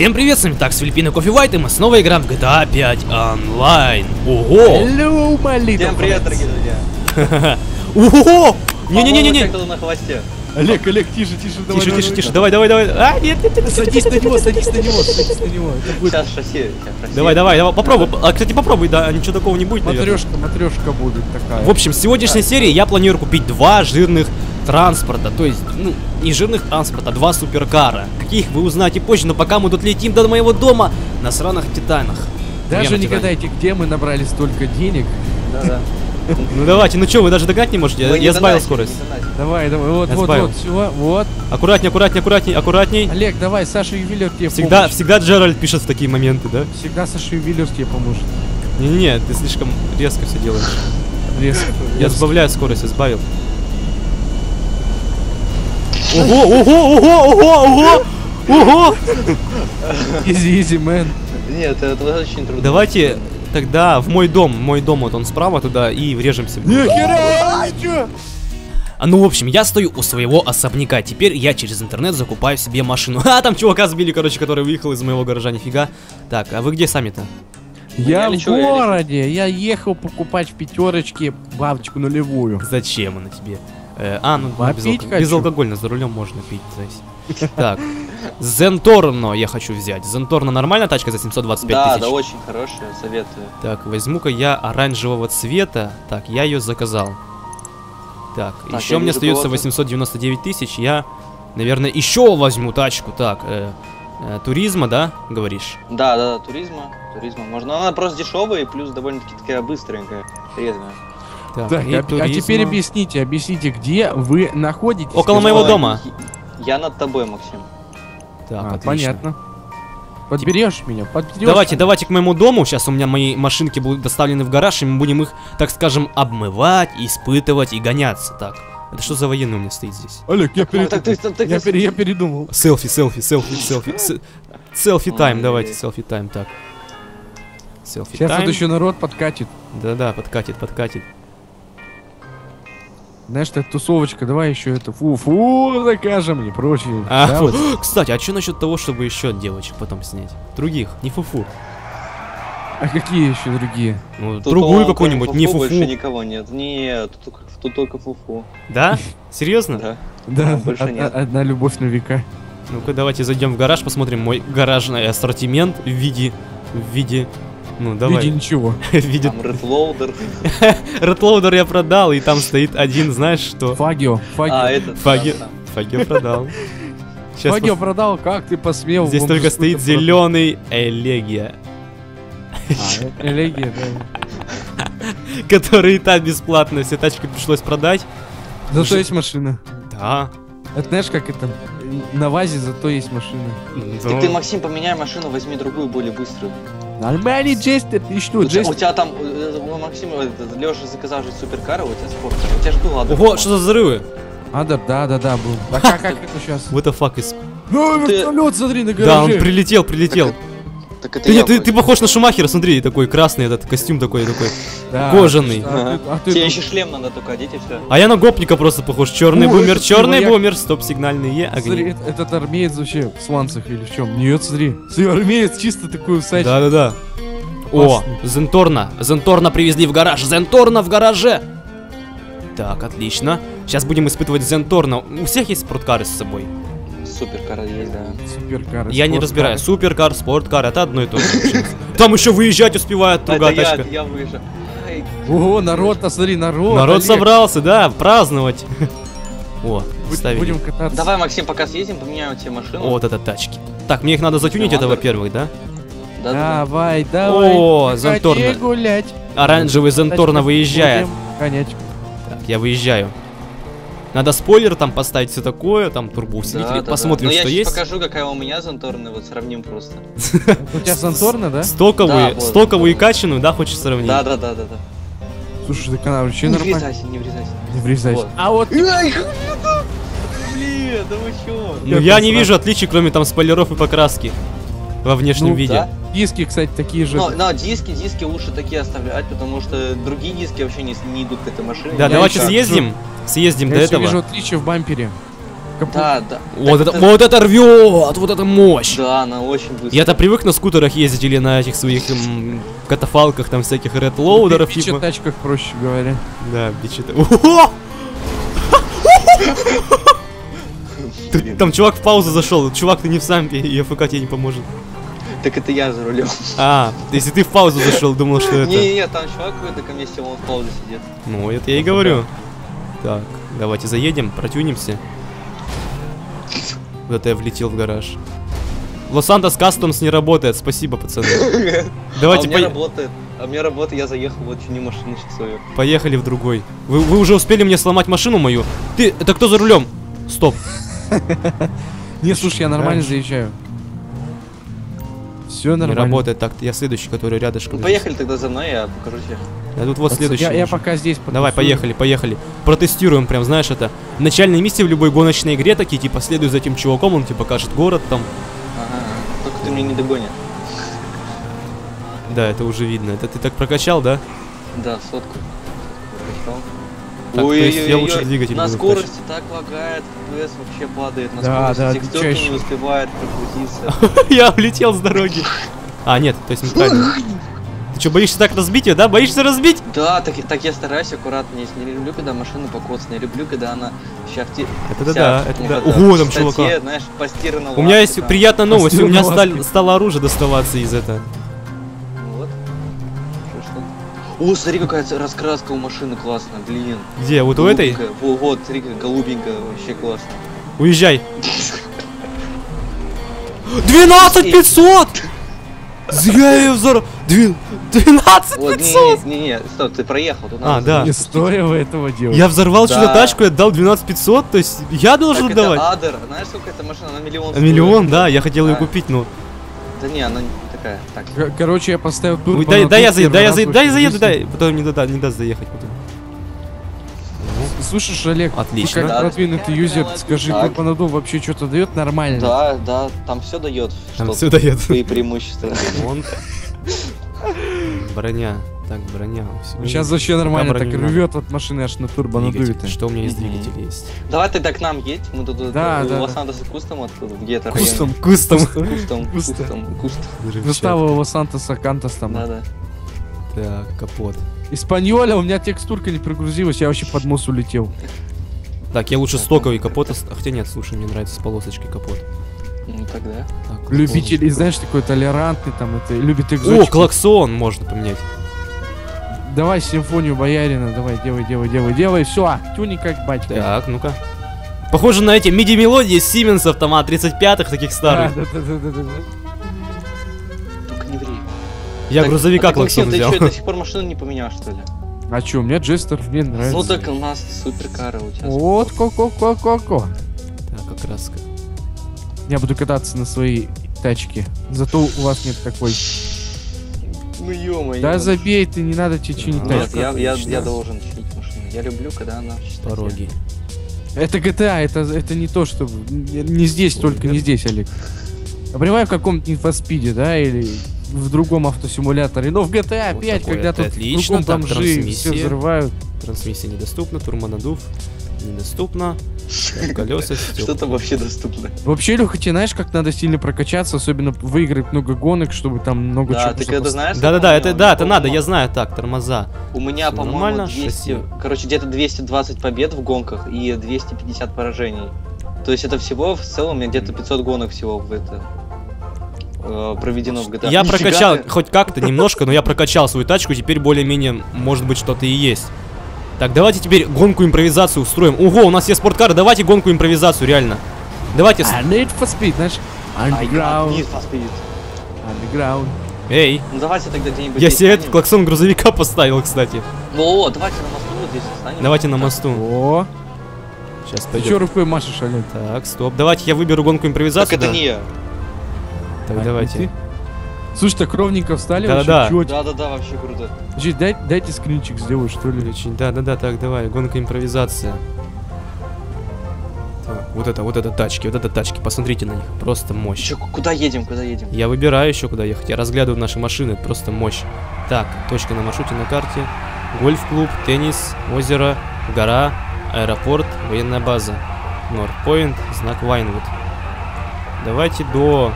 Всем привет, с вами так, с Филиппина Кофе Вайт, и мы снова играем в GTA 5 онлайн. Ого! Hello, my Всем привет, friends. дорогие друзья. Ого! Не-не-не-не! на хвосте. Олег, Олег, тише, тише, давай. Тише, давай, тише, давай. тише, давай, давай, давай. А, нет, нет, нет. Садись на него, садись на него, садись на него. Сейчас шасси. Давай, давай, давай, попробуй. А, кстати, попробуй, да, ничего такого не будет, матрешка, матрешка будет такая. В общем, в сегодняшней серии я планирую купить два жирных транспорта, то есть, ну, не жирных транспорта, а два суперкара. Каких вы узнаете позже, но пока мы тут летим до моего дома на сраных титанах. Даже не гадайте, где мы набрали столько денег. Да-да. Ну давайте, ну что, вы даже догнать не можете? Я, я сбавил скорость. Давай, давай, вот, Я вот, сбавил. вот, все, вот. Аккуратней, аккуратней, аккуратней, аккуратней. Олег, давай, Саша Ювелир тебе Всегда, помощь. всегда Джеральд пишет в такие моменты, да? Всегда Саша Ювелир тебе поможет. Не-не-не, ты слишком резко все делаешь. Резко. Я сбавляю скорость, я сбавил. Ого, ого, ого, ого, ого! Ого! Изи, изи, мэн. Нет, это очень трудно. Давайте тогда в мой дом, мой дом вот он справа туда и врежемся. Нихера? А ну, в общем, я стою у своего особняка. Теперь я через интернет закупаю себе машину. А, там чувака сбили, короче, который выехал из моего гаража, нифига. Так, а вы где сами-то? Я Я в лечу, я лечу. городе, я ехал покупать в пятерочке бабочку нулевую. Зачем она тебе? Э, а, ну, ну, Попить безалко- безалкогольно, за рулем можно пить, зайс. Так, Зенторно я хочу взять. Зенторно нормальная тачка за 725 Да, тысяч? да, очень хорошая, советую. Так, возьму-ка я оранжевого цвета. Так, я ее заказал. Так, Так, еще мне остается кого-то. 899 тысяч. Я, наверное, еще возьму тачку. Так, э, э, туризма, да, говоришь? Да, да, да, туризма, туризма можно. Она просто дешевая и плюс довольно-таки такая быстренькая, резвая. Так, и а, а теперь объясните, объясните, где вы находитесь? Около моего что- дома. Я над тобой, Максим. Так, А, отлично. понятно. Подберешь меня? Подберешь? Давайте, давайте к моему дому. Сейчас у меня мои машинки будут доставлены в гараж, и мы будем их, так скажем, обмывать, испытывать и гоняться. Так, это что за военный у меня стоит здесь? Олег, я Ну, так ты- передумал. так ты- Я, пере- я передумал. Селфи, селфи, селфи, селфи. Селфи тайм, давайте, селфи тайм, так. Селфи Сейчас тайм. тут еще народ подкатит. Да-да, подкатит, подкатит. Знаешь, это тусовочка, давай еще это фу-фу закажем и прочее. А, Да, фу. вот. Кстати, а что насчет того, чтобы еще девочек потом снять? Других, не фуфу. А какие еще другие? Ну, Тут, другую какую-нибудь, кроме не фуфу фуфу. больше никого нет. Нет, тут, только- тут только фуфу. Да? Серьезно? Да. Да, больше нет. одна любовь на века. Ну-ка, давайте зайдем в гараж, посмотрим мой гаражный ассортимент в виде... В виде... Ну, В давай. виде ничего. В виде... Там редлоудер. Редлоудер я продал, и там стоит один, знаешь что? Фагио, Фагио. А, этот. Фаги... да, да. Фаги продал. Сейчас Фагио продал, как ты посмел? Здесь только стоит зеленый Элегия. А, э- элегия, да. который и так бесплатно, все тачки пришлось продать. Зато Уже- есть машина. Да. Это знаешь, как это? На вазе зато есть машина. Так Ну, ты, Максим, поменяй машину, возьми другую, более быструю. Нормальный Джестер, ты что, У тебя, у Джестер? тебя там, э, у Максима, Леша заказал же суперкара, у тебя спорткар. У тебя же был Ада. Ого, что за взрывы? Адер, да, да, да, был. А как, как это сейчас? What the fuck is... Ну, Ты- вертолет, смотри, на Да, он гараже. прилетел, прилетел. Так это Ты, я нет, ты, ты похож на Шумахера, смотри, такой красный этот костюм такой, такой. Да. кожаный. А ты- а ты Тебе еще шлем надо только одеть и все. А я на гопника просто похож. Черный О, бумер, этот черный вояк. бумер, стоп, сигнальные Смотри, огни. это- этот армеец вообще в сланцах или в чем? Нет, смотри. Смотри, армеец чисто такой усач. Да-да-да. О. Зенторна. Зенторна привезли в гараж. Зенторна в гараже. Так, отлично. Сейчас будем испытывать Зенторна. У всех есть спорткары с собой? Суперкар есть, да. Суперкар. Я не разбираю. Суперкар, спорткар, это одно и то же. Там еще выезжать успевает другая я, тачка. я выезжаю. Ай, Ого, народ-то, смотри, народ. Народ Олег. собрался, да, праздновать. О, ставили. Будем кататься. Давай, Максим, пока съездим, поменяем тебе машину. Вот это тачки. Так, мне их надо затюнить, это во-первых, да? Да, да, да. Давай, давай. О, Зенторна. гулять. Оранжевый Зенторна выезжает. Так, я выезжаю. Надо спойлер там поставить, все такое, там турбоусилитель. Да, да, да. Посмотрим, Ну, я что щас есть. покажу, какая у меня Занторная, вот сравним просто. У тебя Санторна, да? Стоковую, Да, вот. стоковую и качаную, да, хочешь сравнить? Да, да, да, да, да. Слушай, так она вообще Не нормально. врезайся, не врезайся. Не врезайся. А вот? Блин, да вы чё? Ну, Я я не вижу отличий, кроме там спойлеров и покраски. Во внешнем Ну, виде. Диски, кстати, такие же. Но, но диски, диски лучше такие оставлять, потому что другие диски вообще не, не идут к этой машине. Да, Я давайте съездим. Съездим Я до этого. вижу отличие в бампере. капот. Да, да. Вот Так это, вот это рвет, вот это мощь. Да, она очень быстро. Я-то привык на скутерах ездить или на этих своих м, катафалках, там всяких ред лоудеров, В типа. тачках, проще говоря. Да, Блин. Там чувак в паузу зашел. Чувак, ты не в сампе, и АФК тебе не поможет. Так это я за рулем. А, если ты в паузу зашел, думал, что это. Не-не-не, там чувак какой-то ко мне сел, он в паузе сидит. Ну, это я и говорю. Так, давайте заедем, протюнимся. Вот это я влетел в гараж. Лос-Сантос Кастомс не работает, спасибо, пацаны. Давайте а у меня пой- работает. А у меня работает, я заехал, вот чини машину сейчас свою. поехали в другой. Вы, вы уже успели мне сломать машину мою? Ты, это кто за рулем? Стоп. Не, слушай, я нормально заезжаю. Все Не нормально. работает так. Я следующий, который рядышком. Ну, поехали тогда за мной, я покажу тебе. Я тут вот Пацан, следующий. Я, я пока здесь Давай, потусую. поехали, поехали. Протестируем прям, знаешь, это. В начальной миссии в любой гоночной игре такие, типа, следуй за этим чуваком, он тебе покажет город там. Ага, только ты меня не догонишь. Да, это уже видно. Это ты так прокачал, да? Да, сотку. Прокачал. Так, то есть я лучше двигатель На скорости так лагает, FPS вообще падает, на Да, да, скорости текстурка отвечаешь. не успевает прокрутиться. Я улетел с дороги. А, нет, то есть неправильно. Ты что, боишься так разбить ее, да? Боишься разбить? Да, так, так я стараюсь аккуратно, если не люблю, когда машина покоцана, я люблю, когда она вся в те- Это да, да, это да. Ого, там чувака. знаешь, постирана У меня есть приятная новость. У меня стало оружие доставаться из этого. О, смотри, какая раскраска у машины классная, блин. Где? Вот у этой? Голубенькая. Во, вот, смотри, как голубенькая, вообще классно. Уезжай. 12 500! Я ее взорвал. Две- 12 Вот, 500! не, не, не, стоп, ты проехал, тут А, да. запустить. История вы этого делать. Я взорвал Да. что-то тачку и отдал 12 500, то есть я должен Так это отдавать. Адер, знаешь, сколько эта машина, она миллион А стоит. Миллион, да, я хотел ее купить, но... Да не, она такая, так. К- Короче, я поставил турбо Ой, дай, дай я заеду, дай я заеду, дай жизни. заеду, дай. Потом не, да, не даст заехать потом. Слушаешь, Олег, Отлично. ты как Да. продвинутый юзер, скажи, Так. турбонаддув вообще что-то дает нормально? Да, да, там все дает. Там что все дает. Твои преимущества. Броня. Так, броня. всё. Сейчас вообще нормально, так надо. рвет от машины аж на турбонаддуве. Двигатель. Что у меня из Мгм. двигателя есть? Давай тогда к нам едь, мы тут Да, у да, Лос-Антоса кустом откуда, где это Кустом, кустом. Кустом, кустом, Кустом. кустом, кустом. Застава его Сантоса Кантос там. Да, да. Так, капот. Испаньоля, у меня текстурка не прогрузилась, я вообще под мост улетел. Так, я лучше стоковый капот. ост- Хотя нет, слушай, мне нравится с полосочкой капот. Ну тогда. Так, Любители, знаешь, такой толерантный там, это любит О, экзотику. клаксон можно поменять. Давай симфонию боярина, давай, делай, делай, делай, делай, все, тюни как батька. Так, ну-ка. Похоже на эти MIDI-мелодии Сименс автомат 35-х таких старых. Да, да, да, да, да, да. Только не ври. Я Так, грузовика а клаксон ты взял. что, до сих пор машину не поменял, что ли? А чё, у меня джестер, мне нравится. Ну так у нас суперкары у тебя. Вот, ко-ко-ко-ко-ко. Так, окраска. Я буду кататься на своей тачке. Зато у вас нет такой. Ну ё-моё. Да забей ты, не надо тебе чинить. Нет, тачку. я, я, я должен чинить машину. Я люблю, когда она. Пороги. Это GTA, это, это не то, что... Не здесь, Ой, только да. не здесь, Олег. Я понимаю, в каком-то инфоспиде, да, или в другом автосимуляторе. Но в GTA Вот 5, такое, когда это тут отлично, кругом бомжи все взрывают. Трансмиссия недоступна, турмонадув недоступна. Так, колеса, Что стёпла. там вообще доступно? Вообще, Леха, тебе знаешь, как надо сильно прокачаться, особенно выиграть много гонок, чтобы там много Да, чего... ты чтобы когда знаешь... Да-да-да, это да, это надо, я знаю. Так, тормоза. У меня, по-моему, нормально, 200... шасси. Короче, где-то 220 побед в гонках и 250 поражений. То есть это всего, в целом, у меня где-то 500 гонок всего в это... э, проведено в GTA. Я Нифига прокачал ты. хоть как-то немножко, но я прокачал свою тачку, теперь более-менее, может быть, что-то и есть. Так, давайте теперь гонку импровизацию устроим. Ого, у нас есть спорткар, давайте гонку импровизацию, реально. Давайте... с- А, Need for Speed, знаешь? А, Underground, Need for Speed. underground. Эй, Ну давайте тогда где-нибудь... я себе этот клаксон грузовика поставил, кстати. О, давайте на мосту вот здесь встанем. Давайте на мосту. О, Сейчас ты чё пойдем. рукой машешь, Олег? Так, стоп. Давайте я выберу гонку Так импровизацию. это да. не я. Так, А, давайте. ты? Слушай, так ровненько встали Да-да-да. вообще? Чё- Да-да-да, вообще круто. Подожди, дай, дайте скринчик сделаю, что ли. Очень, да, да, да, так, давай, гонка импровизация. Так, вот это, вот это тачки, вот это тачки, посмотрите на них, просто мощь. Чё, куда едем, куда едем? Я выбираю еще куда ехать, я разглядываю наши машины, просто мощь. Так, точка на маршруте на карте. Гольф-клуб, теннис, озеро, гора, аэропорт, военная база. Норпоинт, знак Вайнвуд. Давайте до...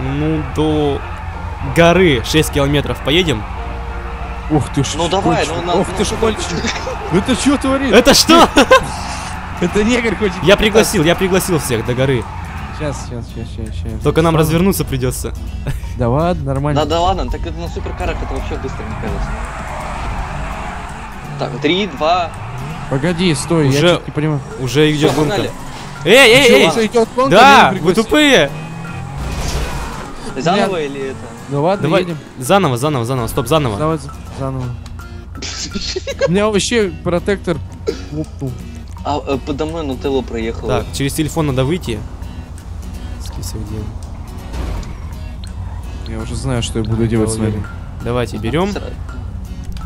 Ну, до горы 6 километров поедем. Ух ты ж, Ну давай, ну на- Ух ну, ты что школьчик. Это что творит? Это что? Это негр хочет. Я пригласил, я пригласил всех до горы. Сейчас, сейчас, сейчас, сейчас, сейчас. Только нам развернуться придется. Да ладно, нормально. Да, да ладно, так это на суперкарах это вообще быстро не кажется. Так, три, два. Погоди, стой, Уже- я не понимаю. Уже идет гонка. Эй, эй, эй! Да, вы тупые! Заново или это? Да ладно, Давай, едем. заново, заново, заново, стоп, заново. Давай за- заново. У меня вообще протектор лопнул. А э, подо мной Нутелло проехал. Так, через телефон надо выйти. Скисов где? Я уже знаю, что я буду делать с вами. Давайте берем.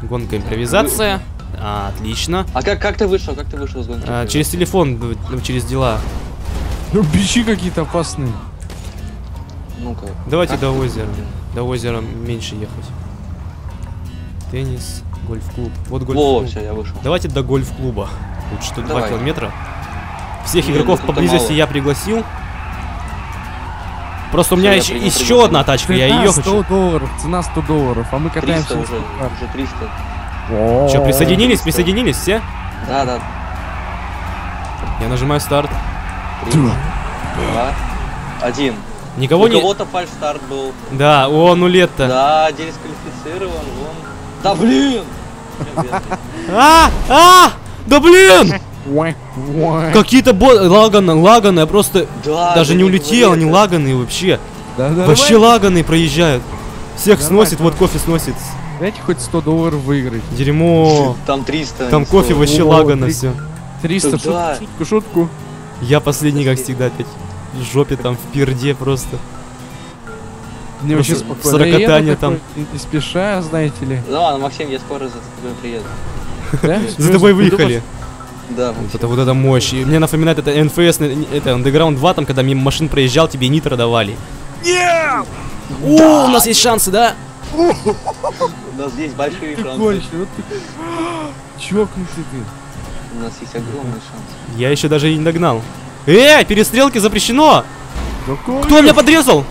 Гонка импровизация. А, отлично. А как, как ты вышел? Как ты вышел из гонки? А, через телефон, ну, через дела. Ну, бичи какие-то опасные. Ну-ка. Давайте до озера. До озера меньше ехать. Теннис, гольф-клуб. Вот Во, гольф-клуб. все, я вышел. Давайте до гольф-клуба. Тут что, 2 Давай. километра. Всех Блин, игроков ну поблизости мало. я пригласил. Просто у меня еще, принял, еще одна тачка, я ее 100 хочу. долларов, цена 100 долларов, а мы 300 катаемся уже, уже 300. Че, присоединились? 300. Присоединились все? Да, да. Я нажимаю старт. Три, два, один. Никого У не... кого-то фальш-старт был. Да, о, ну лето. Да, дисквалифицирован, вон. Да блин! А, а, да блин! Какие-то бо... лаганы, лаганы, я просто Да, даже да не улетел, они лаганы вообще. Да, да, Вообще давай. лаганы проезжают. Всех Нормально, сносит, вот кофе сносит. Дайте хоть 100 долларов выиграть. Дерьмо. Там 300. Там кофе 100. вообще О, лагано все. 300, Да. шутку, шутку, шутку. Я последний, как всегда, опять жопе там, в перде просто. Мне вообще спокойно. сорокатание Я еду там. такой, Не, спеша, знаете ли. Ну ладно, Максим, я скоро за тобой приеду. Да? За тобой выехали. Да, это вот эта мощь. И мне напоминает это НФС, это Underground 2, там, когда мимо машин проезжал, тебе нитро давали. О, у нас есть шансы, да? у нас есть большие шансы. конченый, вот ты. Чокнутый ты. У нас есть огромный шанс. Я еще даже и не догнал. Эй, перестрелки запрещено! Какой? Кто меня подрезал?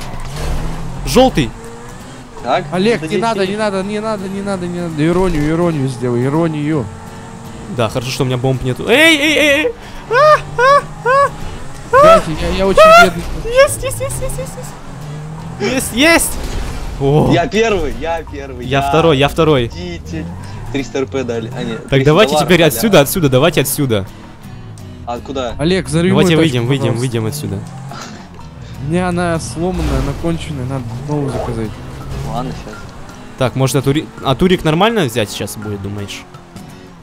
Желтый. Так? Олег, не надо, не надо, не надо, не надо, не надо. Иронию, иронию сделай, иронию. Да, хорошо, что у меня бомб нету. Эй, эй, эй, эй! Кстати, я, я очень бедный. Есть, есть, есть, есть, есть, есть. Есть, есть! О, Я первый, я первый. я второй, я второй. Идите. 300 РП дали. А, нет, Так 300 давайте теперь дали. отсюда, отсюда, давайте отсюда. А куда? Олег, зарви Давайте выйдем, выйдем, пожалуйста. выйдем отсюда. Мне она сломанная, она конченая, надо новую заказать. Ладно, сейчас. Так, может, а, тури... а турик нормально взять сейчас будет, думаешь?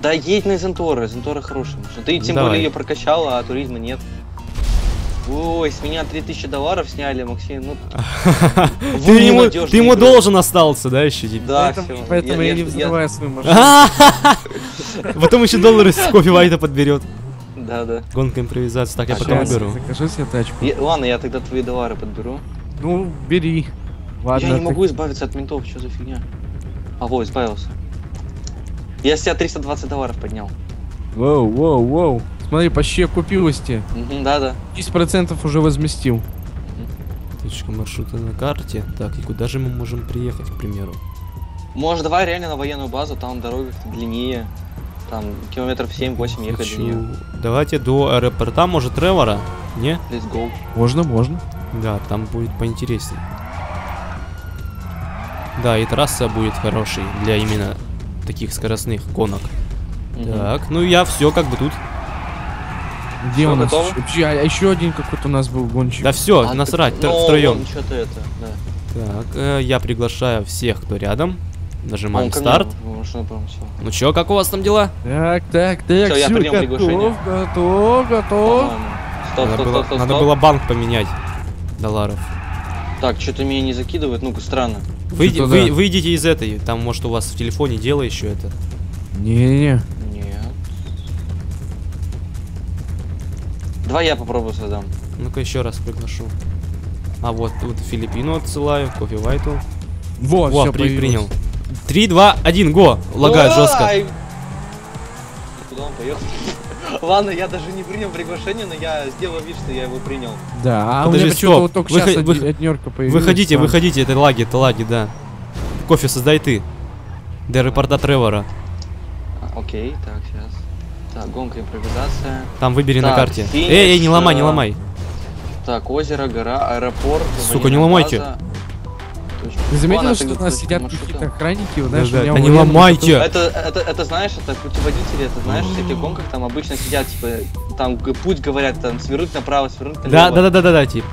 Да едь на Зентора, Зентора хорошая машина. Ты тем Давай. более ее прокачал, а туризма нет. Ой, с меня 3000 долларов сняли, Максим. Ну, Ты ему, ты ему должен остался, да, еще типа? Да, поэтому поэтому я, Я- не я- взрываю свою машину. Потом еще доллары с кофе Вайта подберет. Да, да. Гонка импровизация. Так, я А потом уберу. Закажи себе тачку. Я- ладно, я тогда твои доллары подберу. Ну, бери. Ладно, я не ты- могу избавиться от ментов, что за фигня? А, вот, избавился. Я с тебя 320 долларов поднял. Воу, воу, воу. Смотри, почти окупилось тебе. Мгм, да-да. 10% уже возместил. Точка маршрута на карте. Так, и куда же мы можем приехать, к примеру? Может, давай реально на военную базу, там дорога длиннее. Там километров 7-8 ехать до нее. Хочу- Давайте до аэропорта, может, Тревора? Не? Let's go. Можно, можно. Да, там будет поинтереснее. Да, и трасса будет хорошей для именно таких скоростных гонок. Мгм. Так, ну я все как бы тут. Где Всё, у нас? готово? Вообще, а еще один какой-то у нас был гонщик. Да все, А, насрать, ну, втроем. что-то это, да. Так, э, я приглашаю всех, кто рядом. Нажимаем Он ко мне, старт. Ну чё, как у вас там дела? Так, так, так, Всё, я всё, принял приглашение. готов, готов, готов. По-моему. Стоп, надо стоп, было, стоп, стоп, надо стоп. было банк поменять долларов. Так, что-то меня не закидывает, ну-ка, странно. Выйди- вы, да. выйдите из этой, там может у вас в телефоне дело еще это. Не-не-не. Нет. Давай я попробую создам. Ну-ка еще раз приглашу. А вот тут Филиппину отсылаю, кофе Вайту. Во, Во, все при- принял. 3, 2, 1, го! Лагает жестко. Куда он поехал? Ладно, я даже не принял приглашение, но я сделал вид, что я его принял. Да, а Подожди, у меня почему-то стоп. вот только Выход- сейчас вых- однерка появилась. Выходите, там. выходите, это лаги, это лаги, да. Кофе создай ты. Для репорта Тревора. Окей, так, сейчас. Так, гонка, импровизация. Там выбери на Так, карте. финиш, Эй, эй, не ломай, не э, ломай. Так, озеро, гора, аэропорт. Сука, не ломайте. база. Ты заметил, что у нас сидят маршрута. какие-то охранники? Знаешь, Да, да не ломайте. Это, это, это знаешь, это путеводители, это знаешь, в всяких гонках там обычно сидят, типа, там путь говорят, там, свернуть направо, свернуть налево. Да, да, да, да, да, да, тип.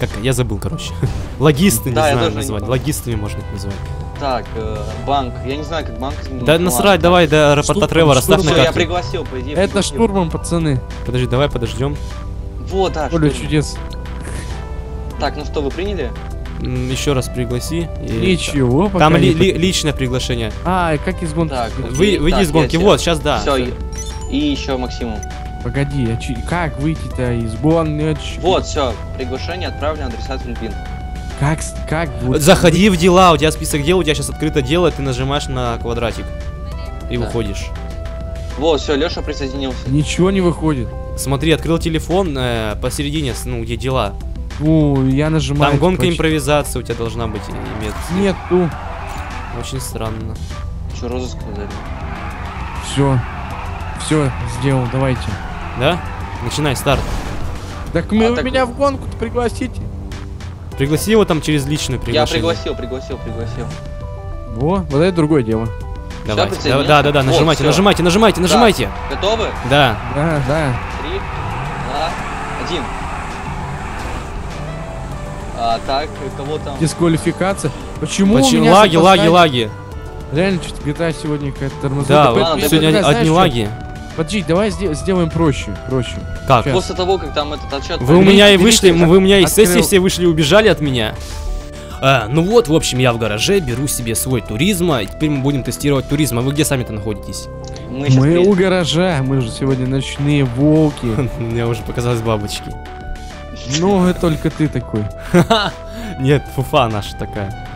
Как, я забыл, короче. Логисты, не Да, знаю тоже не назвать. помню. Логистами можно их называть. Так, э, банк, я не знаю, как банк изменился. Да ну насрать, ладно. давай до репорта Штурман, Тревора, ставь на Всё, я карту. пригласил, по идее. Это пригласил. штурман, пацаны. Подожди, давай подождем. Вот, да, Поле чудес. Так, ну что, вы приняли? Еще раз пригласи. и- Ничего, пока Там ли- ли- личное приглашение. А, и как из гонки? Так? Вы, выйди так, из гонки. я Вот, сейчас да. Все, и, и еще Максиму. Погоди, а чи- как выйти-то из гонки? Вот, все, приглашение отправлено адресат Филиппин. Как, с- как будет? Заходи в дела, у тебя список дел, у тебя сейчас открыто дело, ты нажимаешь на квадратик. И Да. выходишь. Вот, все, Леша присоединился. Ничего не выходит. Смотри, открыл телефон э, посередине, с- ну, где дела. Ну, я нажимаю. Там гонка почти- импровизации у тебя должна быть иметь. Нету. Очень странно. Че, розыск дали? Все. Все, сделал, давайте. Да? Начинай, старт. Так мы, А, так- меня в гонку-то пригласите. Пригласи его там через личную Я приглашение. пригласил, пригласил, пригласил. Во, вот это другое дело. Давайте. Да, да, да, да, Вот, нажимайте, всё. нажимайте, нажимайте, нажимайте. Готовы? Да. Да, да. Три, два, один. А, так, кого там? Дисквалификация. Почему, у Почему? меня Лаги, лаги, запускает- лаги. Реально, что-то GTA сегодня какая-то тормозит. Да, вот ладно, сегодня опять, одни знаешь, одни что? лаги. Подожди, давай сде- сделаем проще, проще. Как? Щас. После того, как там этот отчет... Вы у меня и вышли, вы у меня из сессии все вышли и убежали от меня. А, ну вот, в общем, я в гараже, беру себе свой туризма, и теперь мы будем тестировать туризм. А вы где сами-то находитесь? Мы сейчас Мы у гаража, мы же сегодня ночные волки. Мне уже показалось бабочки. Ну, это только ты такой. Нет, фуфа наша такая.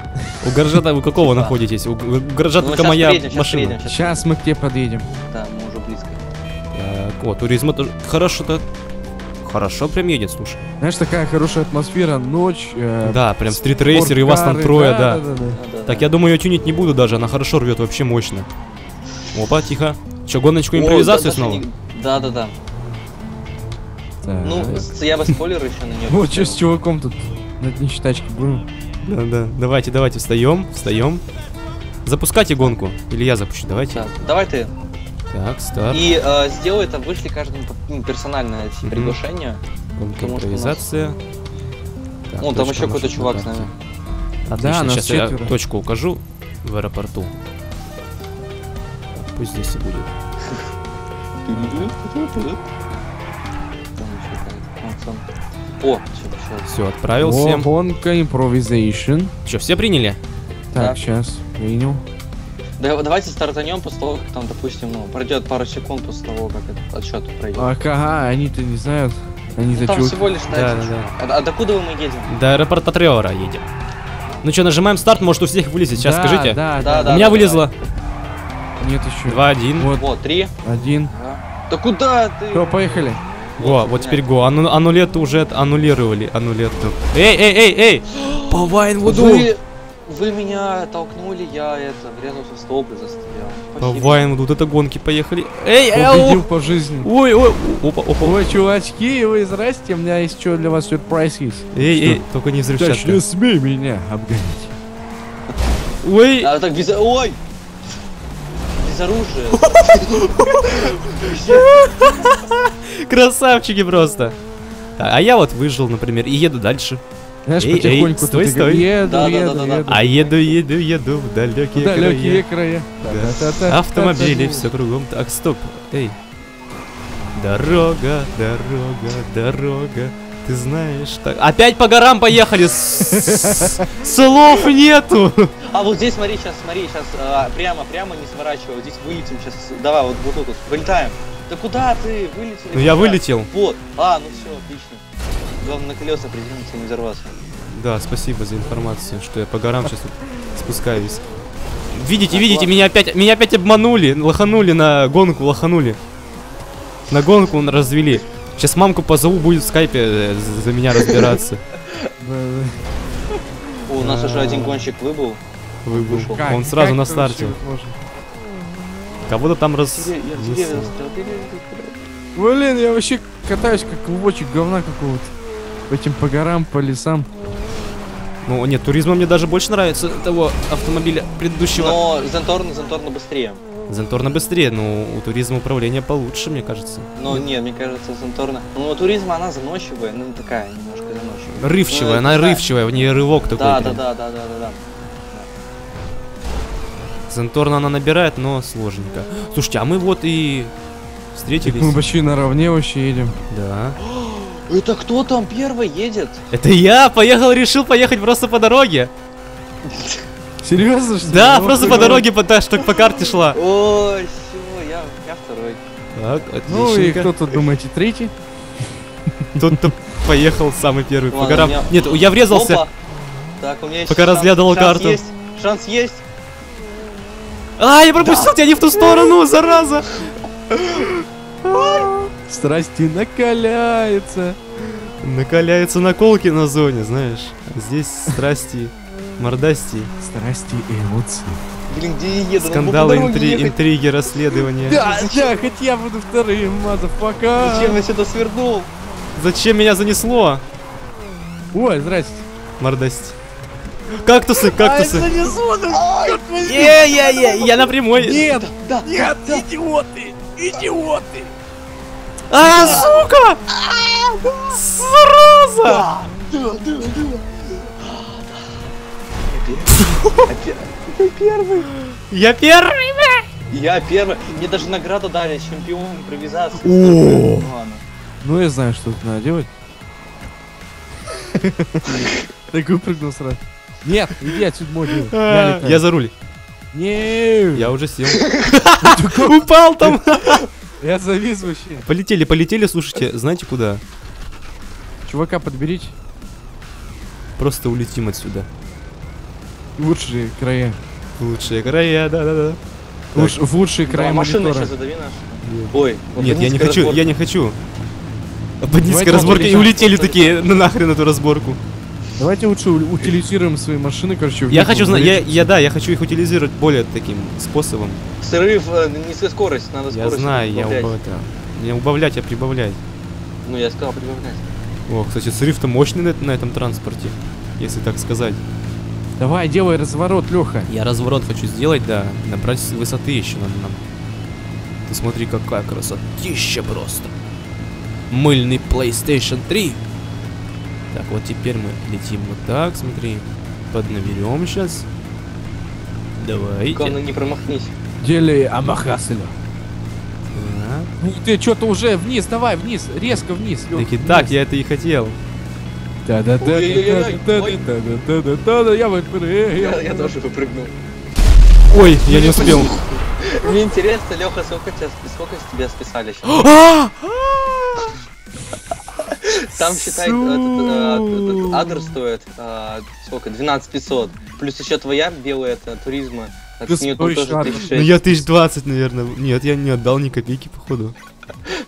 У гаража-то вы какого находитесь? У, гаража Ну, только моя машина. Сейчас мы к тебе подъедем. Да, мы уже близко. О, туризм это хорошо-то. Хорошо прям едет, слушай. Знаешь, такая хорошая атмосфера, ночь. э, Да, прям стритрейсер, и вас там трое, да. да, да, да. Да, да, Так, я думаю, ее тюнить не буду даже, она хорошо рвет, вообще мощно. Опа, тихо. Че, гоночку О, импровизацию да, снова? не- Да, да, да. Так. Ну, я бы спойлер еще на нее. Вот что с чуваком тут на днище тачки будем. Да, да. Давайте, давайте, встаем, встаем. Запускайте гонку. Или я запущу, давайте. Давай ты. Так, старт. И э, сделай это, вышли каждому ну, персональное эти Мгм. приглашения. Гонка у нас- импровизация. Так, там еще какой-то чувак с нами. Отлично, нас сейчас я четверо. точку укажу в аэропорту. Пусть здесь и будет. Там. О, все, отправил О, всем. гонка, импровизейшн. Че, все приняли? Да. Так, сейчас, принял. Да, давайте стартанем после того, как там, допустим, ну, пройдет пару секунд после того, как этот отсчет пройдет. А, ага, они-то не знают. Они-то Ну, там всего лишь Да, дайте. да, А, а докуда мы едем? До аэропорта Тревора едем. Ну что, нажимаем старт, может у всех вылезет. Сейчас Да, скажите. Да, Да, да, да. у меня вылезло. Нет еще. 2-1. Вот, Вот, три. один. Ага. Да куда ты? Все, поехали. Го, вот теперь го. Ану, анулету уже аннулировали. Анулету. Эй, эй, эй, эй! По Вайнвуду! Вы, вы меня толкнули, я это, врезался в столб и застрял. По. Вайнвуду, вот эта гонки поехали. Эй, эй, Победил о! по жизни. Ой, ой, опа, опа. Ой, чувачки, вы здрасте, у меня есть что для вас сюрприз есть. Эй, Что? эй, только не взрывчатка. не смей меня обгонять. Ой, А так без... Ой! Без оружия. красавчики просто. Так, а я вот выжил, например, и еду дальше. Знаешь, Эй, эй, потихоньку стой, тут стой. еду, Да, да, еду, да, да, еду. А еду, еду, еду в далекие Далекие края. края. Да. Та-та-та-та-та. Автомобили, все кругом. Так, стоп. Эй. Дорога, дорога, дорога. Ты знаешь, так. Опять по горам поехали. Слов нету. А вот здесь смотри, сейчас, смотри, сейчас прямо, прямо не сворачивай. Здесь вылетим сейчас. Давай, вот, вот тут. Вылетаем. Да куда ты? Вылетели. Ну я вылетел. Вот. А, ну все, отлично. Главное на колеса приземлиться и не взорваться. Да, спасибо за информацию, что я по горам сейчас спускаюсь. Видите, видите, меня опять, меня опять обманули, лоханули на гонку, лоханули. На гонку он развели. Сейчас мамку позову, будет в скайпе э, за- меня разбираться. У нас уже один гонщик выбыл. Выбыл. Он сразу на старте. Кого-то там раз... Блин, я вообще катаюсь как клубочек говна какого-то. По этим по горам, по лесам. Ну, нет, туризма мне даже больше нравится того автомобиля предыдущего. Но Зенторн, Зенторн быстрее. Зенторна быстрее, но у туризма управление получше, мне кажется. Но нет, мне кажется, Зенторна... Ну, у туризма она заносчивая, ну, такая немножко заносчивая. Рывчивая, Ну, она да. рывчивая, в ней рывок такой. Да, да, прям. да, да, да, да, да. Зенторна она набирает, но сложненько. Слушайте, а мы вот и встретились. Мы почти наравне вообще едем. Да. Это кто там первый едет? Это я поехал, решил поехать просто по дороге. Серьезно, что ли? Да, просто по дороге, потому что по карте шла. Ой, все, я, я второй. Так, Ну и кто тут, думаете, третий? Тот-то поехал самый первый по Ладно, горам. я- Нет, я врезался. Опа. Так, у меня есть Пока шанс- разглядывал шанс карту. Есть, шанс есть. А, я пропустил тебя не в ту сторону, зараза. Страсти накаляется. Накаляются наколки на зоне, знаешь. Здесь страсти, мордасти, Страсти и эмоции. Блин, где я еду? Надо скандалы, интри- ехать. интриги, расследования. Да, да, хоть я буду вторым, motherfucker. Зачем я сюда свернул? Зачем меня занесло? Ой, здрасте. Мордасти. Кактусы, кактусы. занесло, Е, я, я, я на прямой. Нет, Да, нет, идиоты, идиоты. А, сука! Зараза! да, да, да. Опять. Ты первый. Я первый! Я первый. Мне даже награду дали чемпион импровизации. О. Ну я знаю, что тут надо делать. Так выпрыгнул сразу. Нет, иди отсюда мой летаю. Я за руль. Не, Я уже сел. Упал там. я завис вообще. Полетели, полетели, слушайте, знаете куда? Чувака подберите. Просто улетим отсюда. Лучшие края. Лучшие края, да-да-да. Луч- в лучшие края Да, монитора. сейчас задави наш. Ой, вот Нет, я не хочу, разборка. я не хочу. По низкой разборке и улетели такие на нахрен эту разборку. Давайте лучше утилизируем свои машины, короче. Я хочу знать, я, я да, я хочу их утилизировать более таким способом. Срыв, э, низкая скорость, надо Я скорость знаю, я убавлять. убав- это, не убавлять, а прибавлять. Ну, я сказал прибавлять. О, кстати, срыв-то мощный на, на этом транспорте, если так сказать. Давай, делай разворот, Леха. Я разворот хочу сделать, да, набрать с высоты еще надо нам. Ты смотри, какая красотища просто. Мыльный PlayStation 3. Так, вот теперь мы летим вот так, смотри. Поднаберем сейчас. Давайте. Главное, не промахнись. Делай Амахаселя. Так. Ну ты что-то уже вниз, давай, вниз, резко вниз, Леха. Таки так, я это и хотел. Я Я, выпрыгнул. я тоже выпрыгнул. Ой, я не успел. Мне интересно, Леха, сколько, тебя, сколько с тебя списали сейчас? А! Там считай, этот, э, этот адрес стоит э, сколько? 12 500. Плюс еще твоя белая это туризма. С нее тоже шар. 1006. Ну я тысяч двадцать, наверное. Нет, я не отдал ни копейки, походу.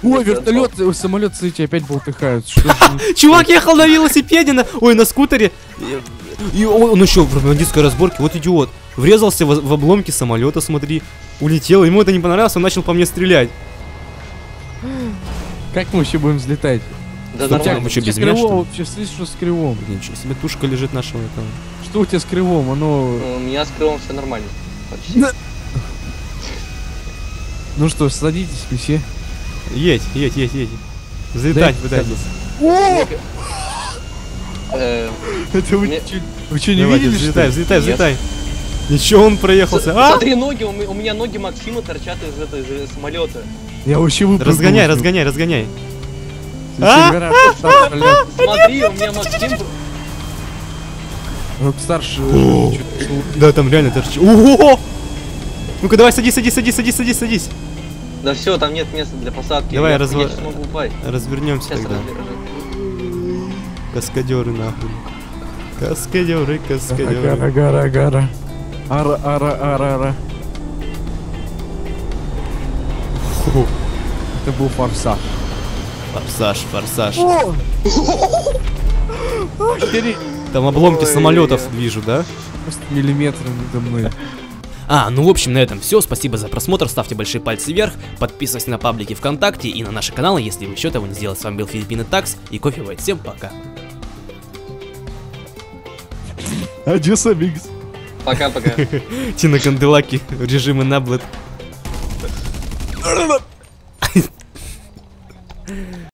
Ой, вертолет, самолет, смотрите, опять болтыхают. Чувак ехал на велосипеде, на... ой, на скутере. И, он, еще в бандитской разборке, вот идиот. Врезался в, в обломки самолета, смотри. Улетел, ему это не понравилось, он начал по мне стрелять. Как мы вообще будем взлетать? Да Что, нормально. тебя без с меня, что ли? вообще, слышишь, что с крылом? Ничего себе, тушка лежит нашего этого. Что у тебя с крылом? Оно... Ну, У меня с крылом все нормально. Почти. Ну что, садитесь, месье. Едь, едь, едь, едь. Взлетать Да, пытайтесь. Э, Это вы, что, не видели, взлетай, взлетай, взлетай. Ничего, он проехался. А! Смотри, ноги, у ме- у меня ноги Максима торчат из самолета. Я вообще выпрыгнул. Разгоняй, разгоняй, разгоняй. А? А? Смотри, у меня Максим... Старший. О. Да, там реально торчит. Ого! Ну-ка, давай, садись, садись, садись, садись, садись, садись. Да все, там нет места для посадки. Давай, я, разво- я сейчас могу упасть. Развернемся Сейчас тогда. развернусь. Каскадеры нахуй. Каскадеры, Гара, каскадеры. гара, гара. Ара, ара, ара, ара. Фу. Это был форсаж. Форсаж, форсаж. О! Там обломки Ой, самолетов я- вижу, да? Просто миллиметры надо мной. А, ну в общем на этом все. Спасибо за просмотр, ставьте большие пальцы вверх, подписывайтесь на паблики ВКонтакте и на наши каналы, если вы еще того не сделали. С вами был Филиппины Такс и Кофе Вайт. Всем пока. Адьос, амигос. Пока-пока. Тина Канделаки, режимы Наблет.